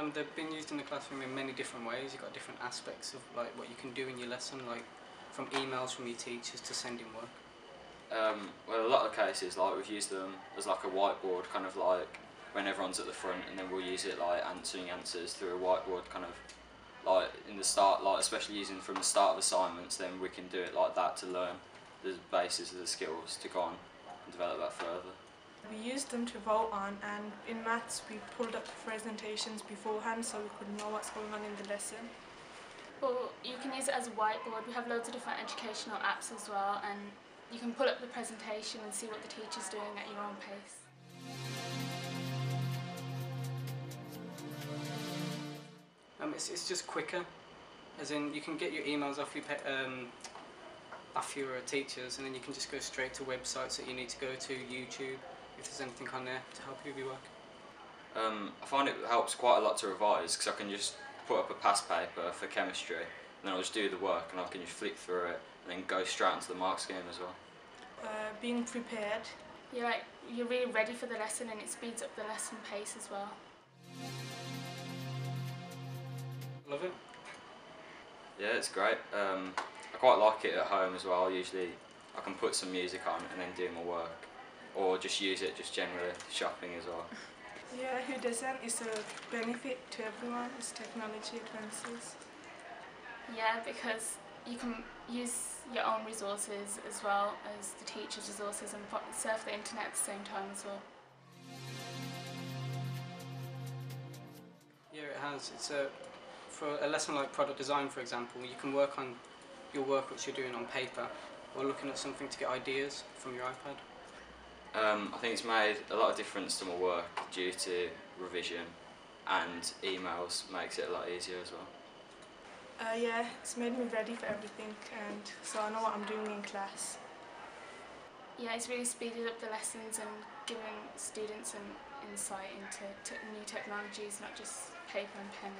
Um, they've been used in the classroom in many different ways. You've got different aspects of like what you can do in your lesson, like from emails from your teachers to sending work. Um, well, a lot of cases, like we've used them as like a whiteboard, kind of like when everyone's at the front, and then we'll use it like answering answers through a whiteboard, kind of like in the start, like especially using from the start of assignments. Then we can do it like that to learn the basis of the skills to go on and develop that further. We used them to vote on and in maths we pulled up the presentations beforehand so we could know what's going on in the lesson. Well, you can use it as a whiteboard. We have loads of different educational apps as well and you can pull up the presentation and see what the teacher's doing at your own pace. Um, it's, it's just quicker, as in you can get your emails off your pa- um, off your uh, teachers, and then you can just go straight to websites that you need to go to, YouTube, if there's anything on there to help you with your work. Um, I find it helps quite a lot to revise because I can just put up a past paper for chemistry, and then I'll just do the work, and I can just flip through it, and then go straight into the mark scheme as well. Uh, being prepared. You're like you're really ready for the lesson and it speeds up the lesson pace as well. Love it. Yeah, it's great. Um, I quite like it at home as well. Usually, I can put some music on and then do my work, or just use it just generally shopping as well. Yeah, who doesn't? It's a benefit to everyone as technology advances. Yeah, because you can use your own resources as well as the teacher's resources and surf the internet at the same time as well. Yeah, it has. It's a for a lesson like product design, for example, you can work on your work which you're doing on paper, or looking at something to get ideas from your iPad. Um, I think it's made a lot of difference to my work due to revision, and emails makes it a lot easier as well. Uh, yeah, it's made me ready for everything and so I know what I'm doing in class. Yeah, it's really speeded up the lessons and given students an insight into te- new technologies, not just paper and pen.